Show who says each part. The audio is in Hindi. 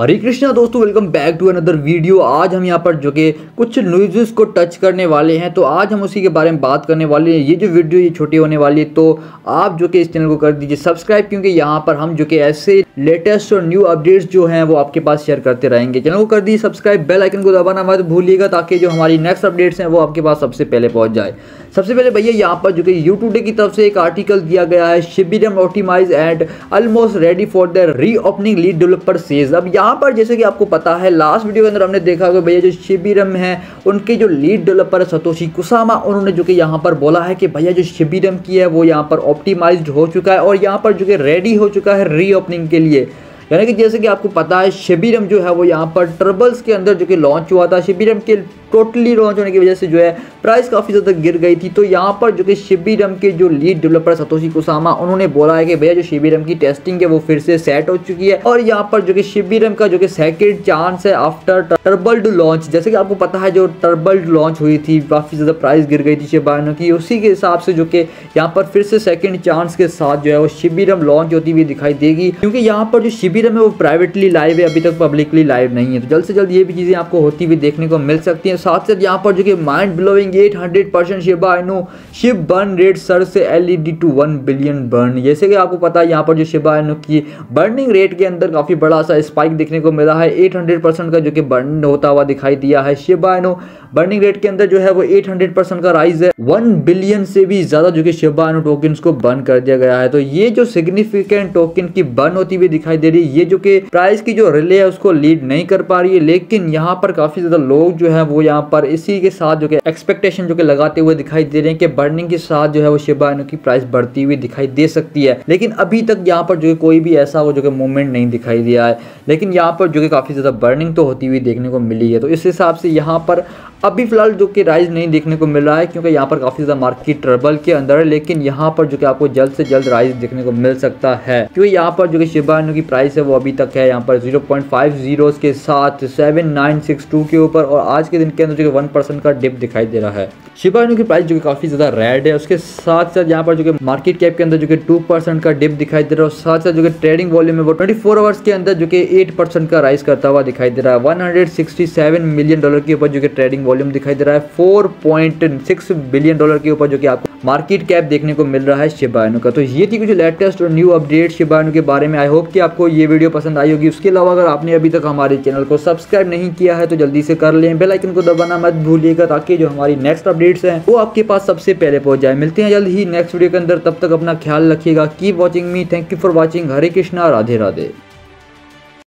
Speaker 1: हरे कृष्णा दोस्तों welcome back to another video आज हम यहाँ पर जो कि कुछ न्यूज़ को टच करने वाले हैं तो आज हम उसी के बारे में बात करने वाले हैं। ये जो वीडियो ये छोटी होने वाली है तो आप जो कि इस चैनल को कर दीजिए सब्सक्राइब क्योंकि यहाँ पर हम जो कि ऐसे लेटेस्ट और न्यू अपडेट्स जो हैं, वो आपके पास शेयर करते रहेंगे। चैनल को कर दीजिए सब्सक्राइब बेल आइकन को दबाना मत भूलिएगा, ताकि जो हमारी नेक्स्ट अपडेट्स हैं, वो आपके पास सबसे पहले पहुँच जाए। सबसे पहले भैया, यहाँ पर जो कि यू टुडे की तरफ़ से एक आर्टिकल दिया गया है Shibarium optimize and almost ready for the reopening lead developer says अब यहाँ पर जैसे कि आपको पता है लास्ट वीडियो के अंदर हमने देखा कि भैया, जो शिबिरम है, उनके जो लीड डेवलपर है सतोशी कुसामा उन्होंने जो कि यहाँ पर बोला है कि भैया, जो शिबिरम की है, वो यहाँ पर ऑप्टिमाइज हो चुका है और यहाँ पर जो कि रेडी हो चुका है री ओपनिंग के लिए। यानी कि जैसे कि आपको पता है, शिबिरम जो है वो यहाँ पर ट्रबल्स के अंदर जो कि लॉन्च हुआ था, शिबिरम के टोटली लॉन्च होने की वजह से जो है प्राइस काफ़ी ज़्यादा गिर गई थी। तो यहाँ पर जो कि शिबिरम के जो लीड डेवलपर सतोशी कुसामा, उन्होंने बोला है कि भैया जो शिबिरम की टेस्टिंग है वो फिर से सेट हो चुकी है और यहाँ पर जो कि शिबिरम का जो कि सेकेंड चांस है आफ्टर टर्बल्ड लॉन्च जैसे कि आपको पता है जो टर्बल्ड लॉन्च हुई थी, काफ़ी ज़्यादा प्राइस गिर गई थी शिबानो की। उसी के हिसाब से जो कि यहाँ पर फिर से सेकेंड चांस के साथ जो है वो शिबिरम लॉन्च होती हुई दिखाई देगी। क्योंकि यहाँ पर जो शिबिरम है वो प्राइवेटली लाइव है, अभी तक पब्लिकली लाइव नहीं है। तो जल्द से जल्द ये भी चीज़ें आपको होती हुई देखने को मिल सकती हैं। साथ साथ यहाँ पर जो कि mind blowing 800 percent Shiba Inu SHIB burn rate sir से LED to one billion burn जैसे कि आपको पता है, यहाँ पर जो शिबा इनो की बर्निंग रेट के अंदर काफ़ी बड़ा सा स्पाइक देखने को मिला है। 800 परसेंट का जो कि बर्न होता हुआ दिखाई दिया है। शिबा इनो बर्निंग रेट के अंदर जो है वो 800 परसेंट का राइज है। वन बिलियन से भी ज़्यादा जो कि शिबा इनो टोकन को बर्न कर दिया गया है। तो ये जो सिग्निफिकेंट टोकन की बर्न होती हुई दिखाई दे रही है, ये जो कि प्राइस की जो रिले है, उसको लीड नहीं कर पा रही है। लेकिन यहाँ पर काफ़ी ज़्यादा लोग जो है, वो यहाँ पर इसी के साथ जो कि एक्सपेक्टेशन जो कि लगाते हुए दिखाई दे रहे हैं कि बर्निंग के साथ जो है वो शिबा इनो की प्राइस बढ़ती हुई दिखाई दे सकती है। लेकिन अभी तक यहाँ पर जो कोई भी ऐसा वो जो कि मूवमेंट नहीं दिखाई दिया है। लेकिन यहाँ पर जो कि काफ़ी ज़्यादा बर्निंग तो होती हुई देखने को मिली है। तो इस हिसाब से यहाँ पर अभी फ़िलहाल जो कि राइज नहीं देखने को मिल रहा है क्योंकि यहाँ पर काफ़ी ज़्यादा मार्केट ट्रबल के अंदर है लेकिन यहाँ पर जो कि आपको जल्द से जल्द राइज देखने को मिल सकता है क्योंकि यहाँ पर जो कि शिबा की प्राइस है वो अभी तक है यहाँ पर ज़ीरो पॉइंट फाइव ज़ीरो के साथ सेवन नाइन सिक्स टू के ऊपर और आज के दिन के अंदर जो कि वन परसेंट का डिप दिखाई दे रहा है शिबा की प्राइस जो कि काफ़ी ज़्यादा रेड है उसके साथ साथ यहाँ पर जो कि मार्केट कैप के अंदर जो कि टू परसेंट का डिप दिखाई दे रहा है और साथ साथ जो कि ट्रेडिंग वॉल्यूम है वो ट्वेंटी फोर आवर्स के अंदर जो कि एट परसेंट का राइज करता हुआ दिखाई दे रहा है one hundred sixty seven million dollar के ऊपर जो कि ट्रेडिंग वॉल्यूम दिखाई दे रहा है। 4.6 बिलियन डॉलर के ऊपर, जो कि आपको मार्केट कैप देखने को मिल रहा है शिबानु का। तो ये थी कुछ लेटेस्ट और न्यू अपडेट शिबानु के बारे में। आई होप कि आपको ये वीडियो पसंद आई होगी। उसके अलावा अगर आपने अभी तक हमारे चैनल को सब्सक्राइब नहीं किया है तो जल्दी से कर लें। बेल आइकन को दबाना मत भूलिएगा, ताकि जो हमारी नेक्स्ट अपडेट्स हैं, वो आपके पास सबसे पहले पहुँच जाए। मिलते हैं जल्द ही नेक्स्ट वीडियो के अंदर। तब तक अपना ख्याल रखिएगा। Keep watching me thank you for watching Hare Krishna, Radhe Radhe.